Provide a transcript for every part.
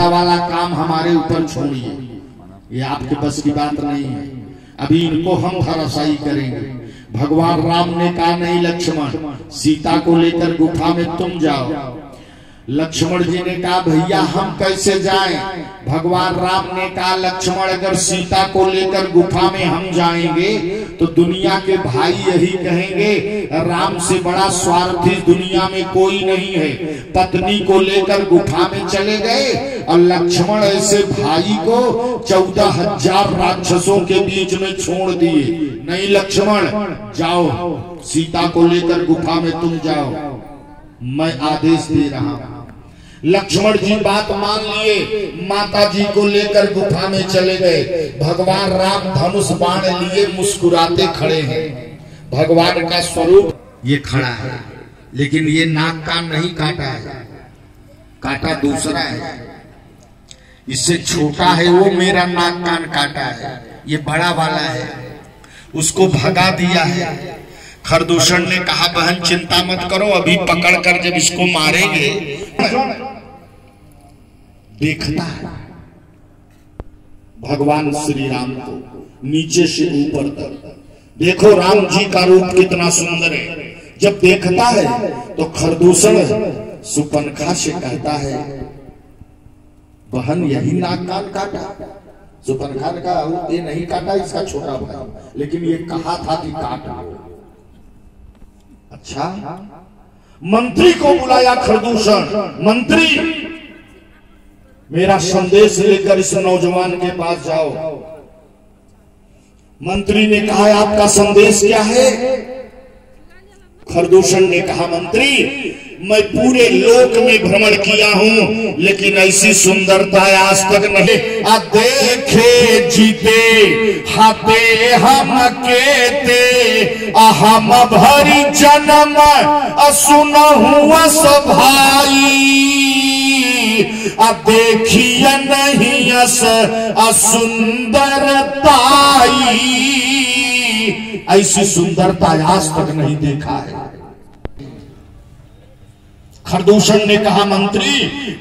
छोटा वाला काम हमारे ऊपर छोड़िए। ये आपके बस की बात नहीं है। अभी इनको हम भरोसाई करेंगे। भगवान राम ने कहा नहीं लक्ष्मण, सीता को लेकर गुफा में तुम जाओ। लक्ष्मण जी ने कहा, भैया, हम कैसे जाएँ? भगवान राम ने कहा, लक्ष्मण, अगर सीता को लेकर गुफा में हम जाएँगे तो दुनिया के भाई यही कहेंगे, राम से बड़ा स्वार्थी दुनिया में कोई नहीं है। पत्नी को लेकर गुफा में चले गए और लक्ष्मण ऐसे भाई को चौदह हज़ार राक्षसों के बीच में छोड़ दिए। नहीं, लक्ष्मण, जाओ, सीता को लेकर गुफा में तुम जाओ। मैं आदेश दे रहा हूँ। लक्ष्मण जी बात मान लिए। माता जी को लेकर गुफा में चले गए। भगवान राम धनुष बाण लिए मुस्कुराते खड़े हैं। भगवान का स्वरूप ये खड़ा है, लेकिन ये नाक कान नहीं काटा है। काटा दूसरा है। इससे छोटा है वो मेरा नाक कान काटा है। ये बड़ा वाला है। उसको भगा दिया है। खरदूषण ने कहा, बहन, चिंता मत करो, अभी पकड़ कर जब इसको मारेंगे। देखता है। भगवान श्री राम को नीचे से ऊपर तक। देखो राम जी का रूप कितना सुंदर है। जब देखता है तो खरदूषण सुपनखा से कहता है, बहन, यही नाक कान काटा। सुपनखा ने कहा ये नहीं काटा, इसका छोटा भाई लेकिन ये कहा था कि काट अच्छा? मंत्री को बुलाया खरदूषण। मंत्री मेरा संदेश लेकर इस नौजवान के पास जाओ। मंत्री ने कहा, आपका संदेश क्या है? खरदूषण ने कहा, मंत्री, मैं पूरे लोक में भ्रमण किया हूँ, लेकिन ऐसी सुंदरता आज तक नहीं। आ देखे, जीते, हाथे हम केते हम भरी जन्म सुन हुआ सभाई। आ देखिए नहीं अस सुंदरताई ऐसी सुंदरता आज तक नहीं देखा है। खरदूषण ने कहा, मंत्री,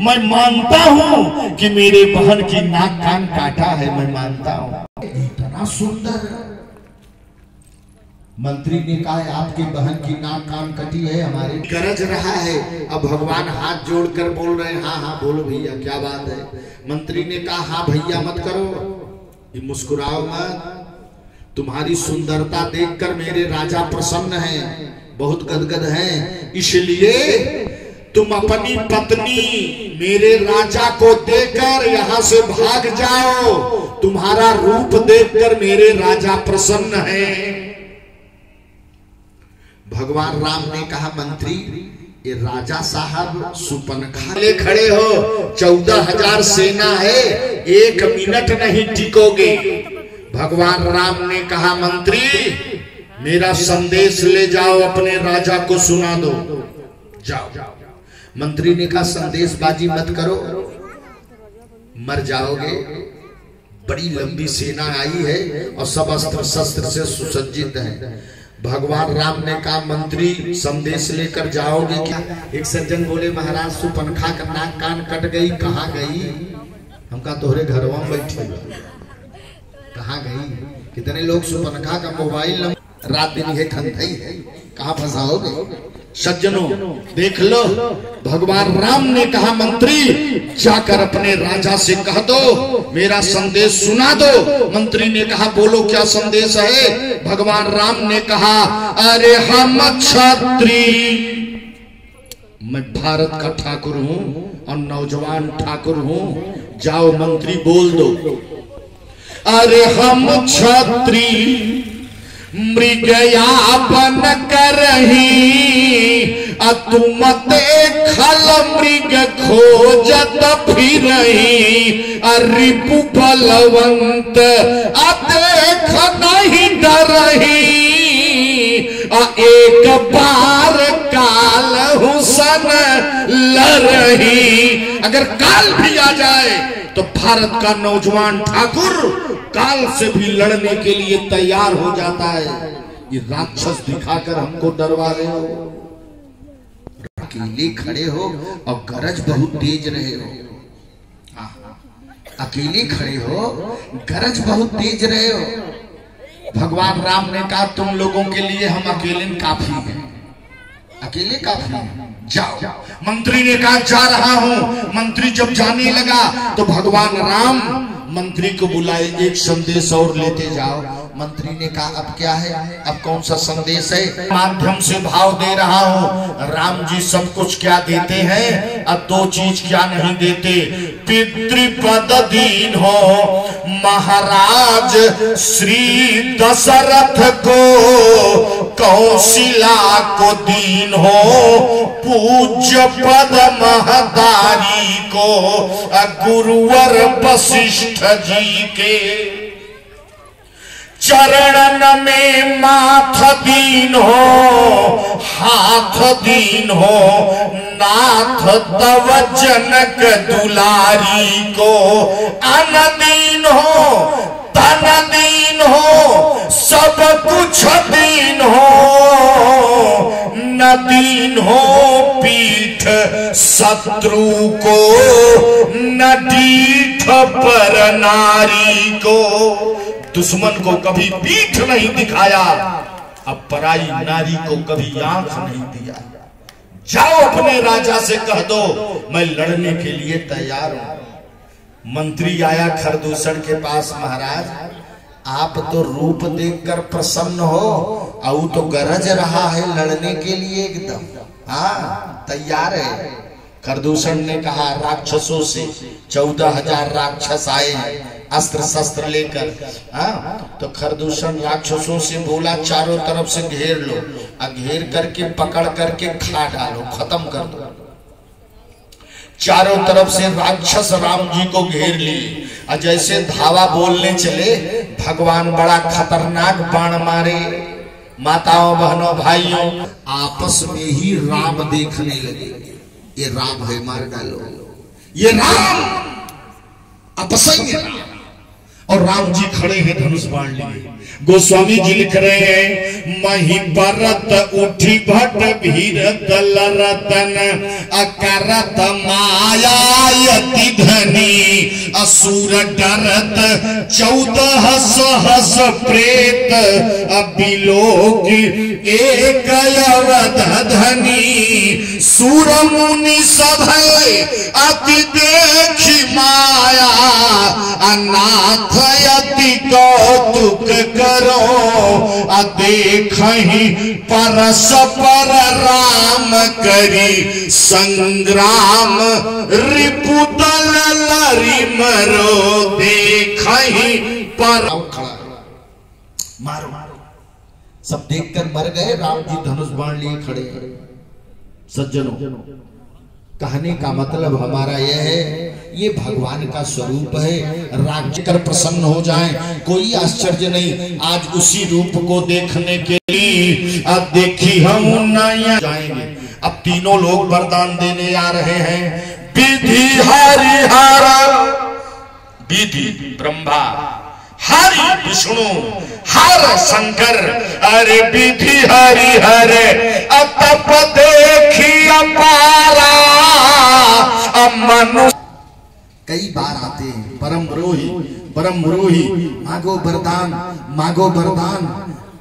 मैं मानता हूँ कि मेरे बहन की नाक कान काटा है, मैं मानता हूँ। इतना सुंदर मंत्री ने कहा, आपकी बहन की नाक कान कटी है हमारे। गरज रहा है। अब भगवान हाथ जोड़कर बोल रहे हैं हाँ हाँ बोलो भैया, क्या बात है? मंत्री ने कहा हाँ भैया, मत करो। ये मुस्कुराओ मत। तुम्हारी सुंदरता देखकर मेरे राजा प्रसन्न हैं, बहुत गदगद हैं। इसलिए तुम अपनी पत्नी मेरे राजा को देकर यहाँ से भाग जाओ। तुम्हारा रूप देखकर मेरे राजा प्रसन्न हैं। भगवान राम ने कहा, मंत्री, ये राजा साहब सुपनखा ले खड़े हो। चौदह हज़ार सेना है, एक मिनट नहीं टिकोगे। भगवान राम ने कहा, मंत्री, मेरा संदेश ले जाओ, अपने राजा को सुना दो। जाओ। मंत्री ने कहा, संदेशबाजी मत करो। मर जाओगे। बड़ी लंबी सेना आई है और सब अस्त्र शस्त्र से सुसज्जित है। भगवान राम ने कहा, मंत्री, संदेश लेकर जाओगे क्या? एक सज्जन बोले, महाराज सुपनखा का नाक कान कट गई, कहाँ गई? हम कहा, तोहरे घरवा बैठे कहा गई? कितने लोग सुपनखा का मोबाइल रात दिन ये खंथई है। कहाँ फंसाओगे? सज्जनों, देख लो, भगवान राम ने कहा, मंत्री, जाकर अपने राजा से कह दो, मेरा संदेश सुना दो। मंत्री ने कहा, बोलो क्या संदेश है? भगवान राम ने कहा, अरे हम छत्री मैं भारत का ठाकुर हूँ और नौजवान ठाकुर हूँ। जाओ मंत्री, बोल दो। अरे हम छत्री मृगयापन करही तुम खल मृग खोजत फिरही रिपु बलवंत अदेख नहीं डरही एक बार काल हुसन लरही। अगर काल भी आ जाए तो भारत का नौजवान ठाकुर काल से भी लड़ने के लिए तैयार हो जाता है। ये राक्षस दिखाकर हमको डरवा रहे हो। अकेले खड़े हो और गरज बहुत तेज रहे हो। अकेले खड़े हो, गरज बहुत तेज रहे हो। भगवान राम ने कहा, तुम लोगों के लिए हम अकेले काफ़ी हैं। अकेले काफ़ी हैं। जाओ। मंत्री ने कहा, जा रहा हूँ। मंत्री जब जाने लगा तो भगवान राम मंत्री को बुलाए एक संदेश और लेते जाओ। मंत्री ने कहा, अब क्या है? अब कौन सा संदेश है? माध्यम से भाव दे रहा हूँ, राम जी सब कुछ क्या देते हैं? अब दो चीज़ क्या नहीं देते? पितृपद दीन हो, महाराज श्री दशरथ को, कौशिला को दीन हो, पूज्य पद महदारी को गुरुवर वशिष्ठ जी के चरणन में माथ दीन हो हाथ दीन हो नाथ तव जनक दुलारी को। अनदीन हो तन दीन हो सब कुछ दीन। हो नदीन हो पीठ शत्रु को, न डीठ पर नारी को। दुश्मन को कभी पीठ नहीं दिखाया। अब पराई नारी को कभी आँख नहीं दिया। जाओ अपने राजा से कह दो, मैं लड़ने के लिए तैयार हूँ। मंत्री आया खरदूषण के पास, महाराज, आप तो रूप देखकर प्रसन्न हो और तो गरज रहा है लड़ने के लिए एकदम। हाँ तैयार है। खरदूषण ने कहा, राक्षसों से चौदह हज़ार राक्षस आए अस्त्र शस्त्र लेकर। हाँ तो खरदूषण राक्षसों से बोला, चारों तरफ़ से घेर लो और घेर करके, पकड़ करके खा डालो, खत्म कर दो। चारों तरफ़ से राक्षस राम जी को घेर लिए। और जैसे धावा बोलने चले, भगवान बड़ा खतरनाक बाण मारे। माताओं, बहनों, भाइयों, आपस में ही राम देखने लगे। ये राम है मार डालो। ये राम अपसंग और राम जी खड़े हैं, धनुष बाण लिए। गोस्वामी जी लिख रहे हैं, मही परत उठी भट भीरत लरतन अकरत मायायति धनी। असुर डरत, चौदह सहस प्रेत। अबिलोक एक धनी। सुर मुनि सब अति देखी माया। अनाथ अति कौतुक करो। देख परस पर राम करी। संग्राम रिपुतल लरी मरो देख पर मारो मारो। सब देखकर मर गए, राम जी धनुष बाण लिए खड़े। सज्जनों, कहने का मतलब हमारा यह है, ये भगवान का स्वरूप है। राज्य कर प्रसन्न हो जाए, कोई आश्चर्य नहीं। आज उसी रूप को देखने के लिए अब देखी हम जाएँगे। अब तीनों लोग वरदान देने आ रहे हैं। विधि हरिहर। विधि ब्रह्मा। हरि विष्णु, हर शंकर, अरे विधि हरि हरे अतप देखी अपारा मनुष्य कई बार आते हैं, परम रोही परम रोही, मांगो वरदान मांगो वरदान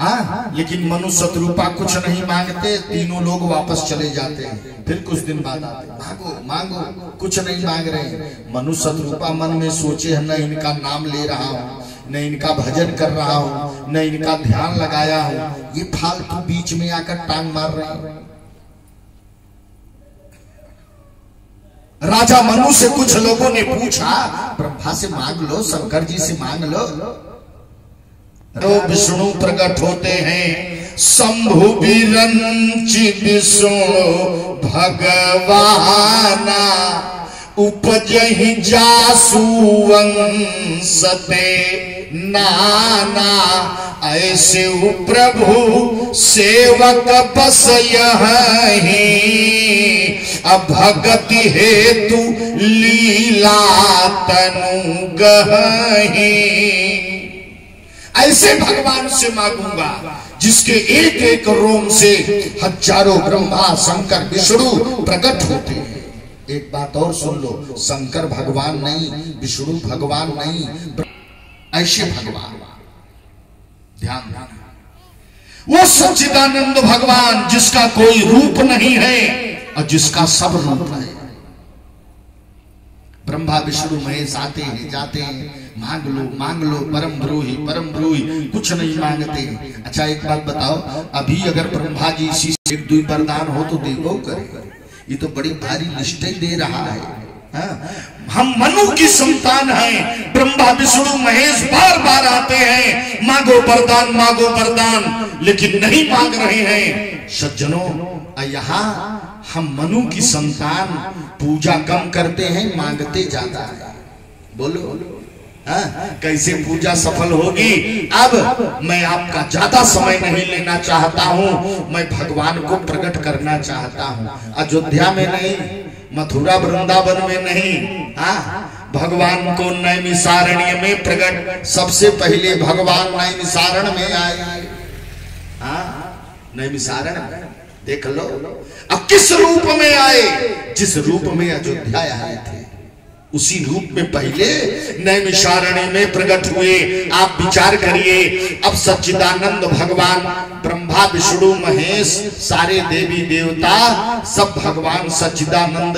हाँ लेकिन मनु शत्रुपा कुछ नहीं मांगते, तीनों लोग वापस चले जाते हैं। फिर कुछ दिन बाद आते मांगो मांगो, कुछ नहीं मांग रहे मनुष्य शत्रुपा मन में सोचे न इनका नाम ले रहा हूँ न इनका भजन कर रहा हूँ न इनका ध्यान लगाया हूँ। ये फालतू बीच में आकर टांग मार रहे हैं। राजा मनु से कुछ लोगों ने पूछा ब्रह्मा से मांग लो, शंकर जी से मांग लो। विष्णु प्रकट होते हैं। शंभु विरंचि विष्णु भगवाना, उपजहि जासु वंशते नाना। ऐसे प्रभु, सेवक बस भगति हेतु लीला तनु गही ऐसे भगवान से मांगूँगा, जिसके एक एक रोम से हज़ारों ब्रह्मा, शंकर, विष्णु प्रकट होते हैं। एक बात और सुन लो, शंकर भगवान नहीं, विष्णु भगवान नहीं ऐसे भगवान। ध्यान ध्यान वो सच्चिदानंद भगवान, जिसका कोई रूप नहीं है और जिसका सब रूप है। ब्रह्मा, विष्णु, महेश आते हैं, जाते हैं। मांग लो मांग लो, परम द्रोही परम द्रोही कुछ नहीं मांगते। अच्छा एक बात बताओ, अभी अगर ब्रह्मा जी इसी एक दुई वरदान हो तो देखो करे। ये तो बड़ी भारी निष्ठा दे रहा है। हा? हम मनु की संतान हैं। ब्रह्मा, विष्णु, महेश बार बार आते हैं। मांगो वरदान मांगो वरदान, लेकिन नहीं मांग रहे हैं। सज्जनों यहाँ हम मनु की संतान पूजा कम करते हैं, मांगते ज़्यादा है। बोलो। हा? कैसे पूजा सफल होगी? अब मैं आपका ज़्यादा समय नहीं लेना चाहता हूँ। मैं भगवान को प्रकट करना चाहता हूँ। अयोध्या में नहीं, मथुरा वृंदावन में नहीं, हा? भगवान को नैमिसारण्य में प्रकट। सबसे पहले भगवान नैमिसारण में आए। नैमिसारण देख लो। अब किस रूप में आए? जिस रूप में अयोध्या आए थे। उसी रूप में पहले नैमिषारण्य में प्रकट हुए। आप विचार करिए, अब सच्चिदानंद भगवान, ब्रह्मा, विष्णु, महेश, सारे देवी देवता, सब भगवान सच्चिदानंद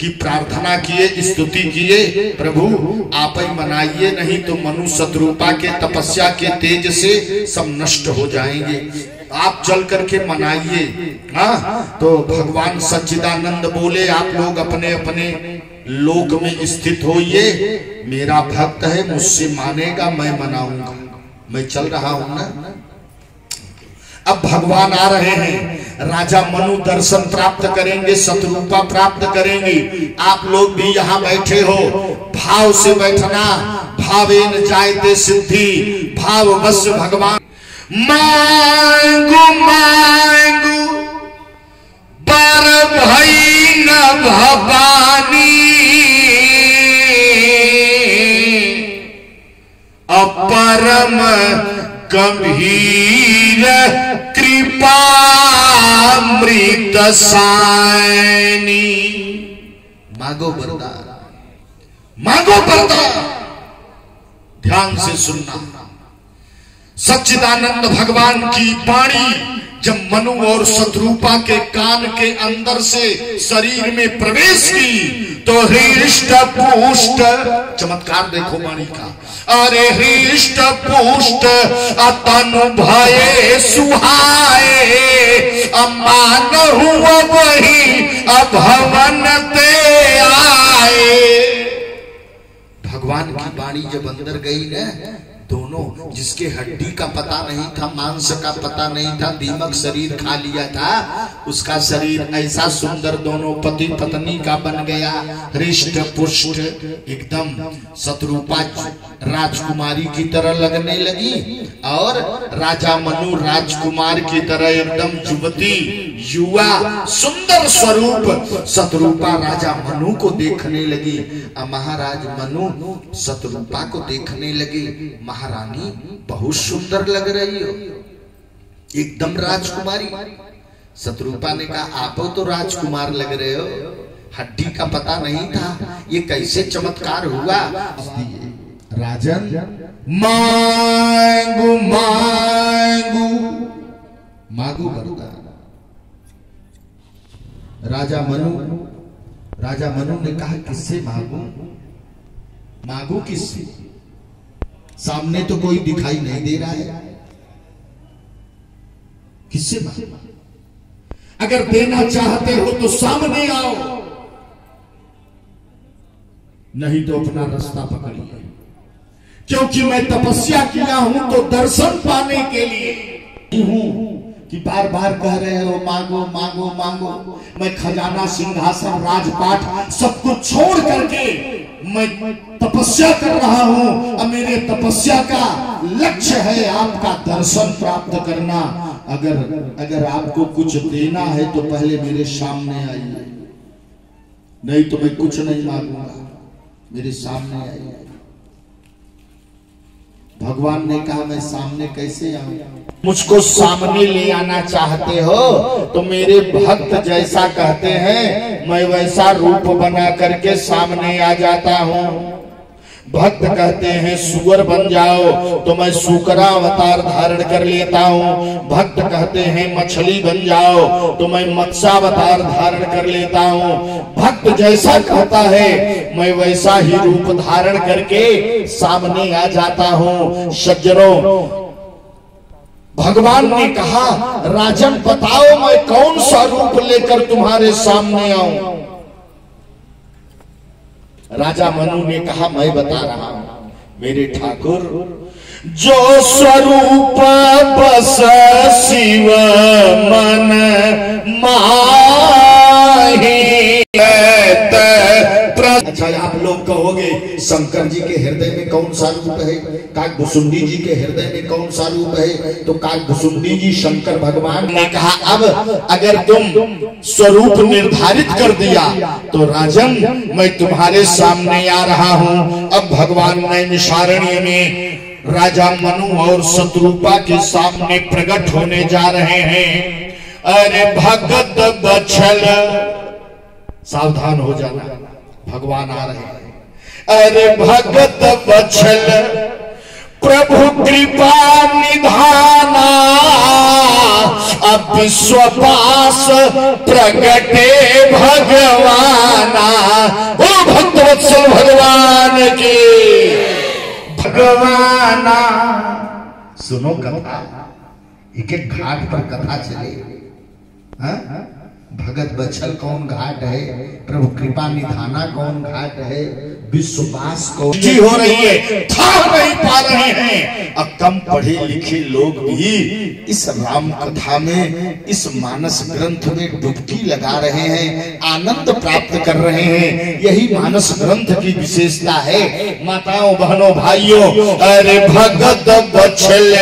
की प्रार्थना किए, स्तुति किए, प्रभु, आप ही मनाइए, नहीं तो मनु शत्रुपा के, तपस्या के तेज से सब नष्ट हो जाएँगे। आप चल करके मनाइए हाँ? तो भगवान सच्चिदानंद बोले, आप लोग अपने अपने लोक में स्थित होइए। मेरा भक्त है, मुझसे मानेगा, मैं मनाऊँगा। मैं चल रहा हूँ ना? अब भगवान आ रहे हैं। राजा मनु दर्शन प्राप्त करेंगे शत्रुपा प्राप्त करेंगे। आप लोग भी यहाँ बैठे हो। भाव से बैठना, भावेन जायते सिद्धि भाव बस भगवान। मांगू मांगू पर भई न भवानी अपरम गंभीर कृपा मृत सायनी। मांगो बरदान मांगो बरदान ध्यान से सुनना। सच्चिदानंद भगवान की वाणी जब मनु और शत्रुपा के कान के अंदर से शरीर में प्रवेश की तो हृष्ट पुष्ट, चमत्कार देखो वाणी का। अरे हृष्ट पुष्ट, अतनु भये सुहाए अमान हुआ वही अभवन ते आए। भगवान की वाणी जब अंदर गई ना दोनों जिसके हड्डी का पता नहीं था, मांस का पता नहीं था, दीमक शरीर खा लिया था, उसका शरीर ऐसा सुंदर दोनों पति पत्नी का बन गया। हृष्ट पुष्ट एकदम शत्रुपा राजकुमारी की तरह लगने लगी और राजा मनु राजकुमार की तरह एकदम युवती, युवा, सुंदर स्वरूप शत्रुपा राजा मनु को देखने लगी। महाराज मनु शत्रुपा को देखने लगे। महारानी बहुत सुंदर लग रही हो। एकदम राजकुमारी। शत्रुपा ने कहा, आप तो राजकुमार लग रहे हो। हड्डी का पता नहीं था ये कैसे चमत्कार हुआ। राजन, मांगू मांगू। मांगू वरदान राजा मनु राजा मनु ने कहा, किससे मांगू? मांगू किससे? सामने तो कोई दिखाई नहीं दे रहा है। किससे अगर देना चाहते हो तो सामने आओ। नहीं तो अपना रास्ता पकड़िए। क्योंकि मैं तपस्या किया हूँ तो दर्शन पाने के लिए। हूँ कि बार बार कह रहे हो, मांगो मांगो मांगो। मैं खजाना, सिंहासन, राजपाट सब कुछ छोड़ करके मैं तपस्या कर रहा हूँ। और मेरे तपस्या का लक्ष्य है आपका दर्शन प्राप्त करना। अगर अगर आपको कुछ देना है तो पहले मेरे सामने आइए। नहीं तो मैं कुछ नहीं मांगूँगा। मेरे सामने आइए। भगवान ने कहा, मैं सामने कैसे आऊ? मुझको सामने ले आना चाहते हो तो मेरे भक्त जैसा कहते हैं, मैं वैसा रूप बना करके सामने आ जाता हूँ। भक्त कहते हैं, सुअर बन जाओ तो मैं सुकरा अवतार धारण कर लेता हूँ। भक्त कहते हैं, मछली बन जाओ तो मैं मत्स्यावतार धारण कर लेता हूँ। भक्त जैसा कहता है, मैं वैसा ही रूप धारण करके सामने आ जाता हूँ। सज्जनों, भगवान ने कहा, राजन, बताओ मैं कौन सा रूप लेकर तुम्हारे सामने आऊँ? राजा मनु ने कहा, मैं बता रहा हूँ, मेरे ठाकुर, जो स्वरूप बस शिव मन माही अच्छा आप लोग कहोगे, शंकर जी के हृदय में कौन सा रूप है काक भुसुंडी जी के हृदय में कौन सा रूप है तो काक भुसुंडी जी, शंकर भगवान ने कहा, अब अगर तुम स्वरूप निर्धारित कर दिया तो राजन, मैं तुम्हारे सामने आ रहा हूँ। अब भगवान ने निशारण्य में राजा मनु और शत्रुपा के सामने प्रकट होने जा रहे हैं। अरे भगत बछल, सावधान हो जाना। भगवान आ रहे हैं। अरे भगत बछल प्रभु कृपा निधाना अब विश्वपास प्रगटे भगवाना। ओ भक्त वत्सल भगवान के। भगवाना। सुनो कथा एक एक घाट पर कथा चले। हाँ? भगत बछल कौन घाट है? प्रभु कृपा निधाना कौन घाट है? विश्वास कौन जी हो रही है था नहीं पा रहे हैं। अब कम पढ़े लिखे लोग भी इस राम कथा में, इस मानस ग्रंथ में डुबकी लगा रहे हैं, आनंद प्राप्त कर रहे हैं। यही मानस ग्रंथ की विशेषता है। माताओं, बहनों, भाइयों, अरे भगत बछल